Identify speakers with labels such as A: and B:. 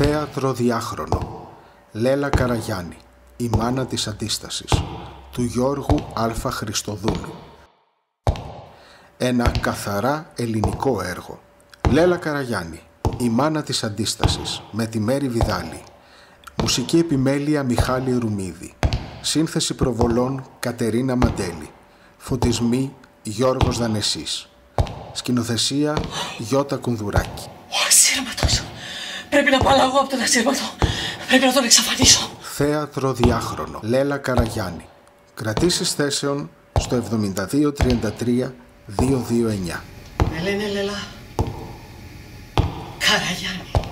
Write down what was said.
A: Θέατρο διάχρονο. Λέλα Καραγιάννη. Η μάνα της αντίστασης. Του Γιώργου Α. Χριστοδούλου. Ένα καθαρά ελληνικό έργο. Λέλα Καραγιάννη. Η μάνα της αντίστασης. Με τη Μέρη Βιδάλη. Μουσική επιμέλεια Μιχάλη Ρουμίδη. Σύνθεση προβολών Κατερίνα Μαντέλη. Φωτισμοί Γιώργος Δανεσής. Σκηνοθεσία Γιώτα Κουνδουράκη.
B: Ο ασύρματος. Πρέπει να απαλλαγώ από τον ασύρματο. Πρέπει να τον εξαφανίσω.
A: Θέατρο διάχρονο. Λέλα Καραγιάννη. Κρατήσεις θέσεων στο 7233 229.
B: Με λένε Λελά. Καραγιάννη.